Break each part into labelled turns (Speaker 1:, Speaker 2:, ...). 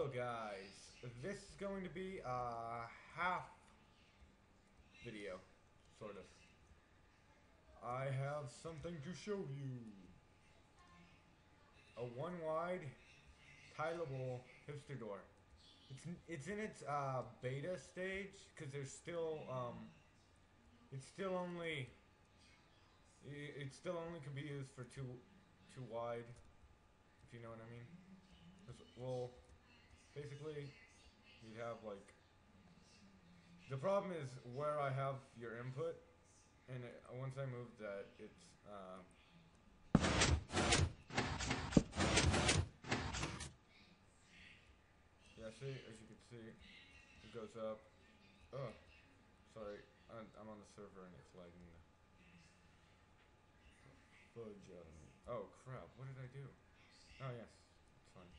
Speaker 1: Hello guys, this is going to be a half video, sort of. I have something to show you. A one wide, tileable hipster door. It's it's in its uh, beta stage because there's still um, it's still only it, still only can be used for two two wide, if you know what I mean. Well, basically, you have like the problem is where I have your input, and it, once I move that, it's um, yeah. See, as you can see, it goes up. Oh, sorry, I'm, I'm on the server and it's lagging. Fudge. Oh crap! What did I do? Oh yes, it's fine.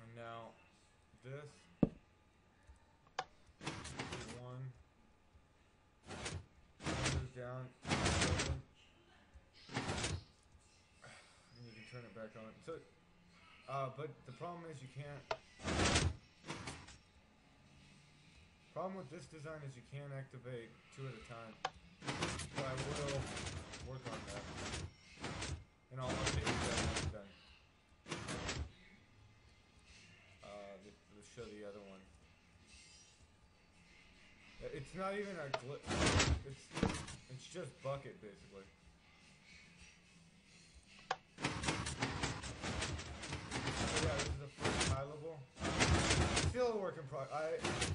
Speaker 1: And now this one goes down, and you can turn it back on. So, uh, but the problem is you can't. Problem with this design is you can't activate two at a time. So I will work on that, and I'll update that when it's done. uh, to, to show the other one. Uh, It's not even our glitch. It's it's just bucket basically. So yeah, this is the first high level. Still a work in progress.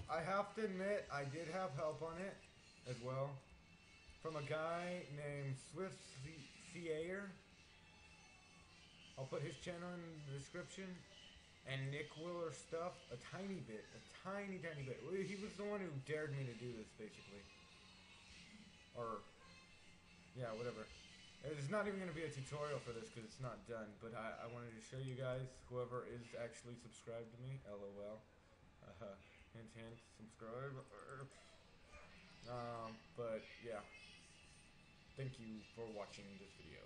Speaker 1: I I have to admit I did have help on it as well from a guy named Swift Slayer. I'll put his channel in the description. And Nick Willer stuff, a tiny bit, a tiny, tiny bit. He was the one who dared me to do this, basically. Or, yeah, whatever. It's not even going to be a tutorial for this because it's not done, but I, I wanted to show you guys, whoever is actually subscribed to me, lol. Uh, hint, hint, subscribe. Um, but, yeah. Thank you for watching this video.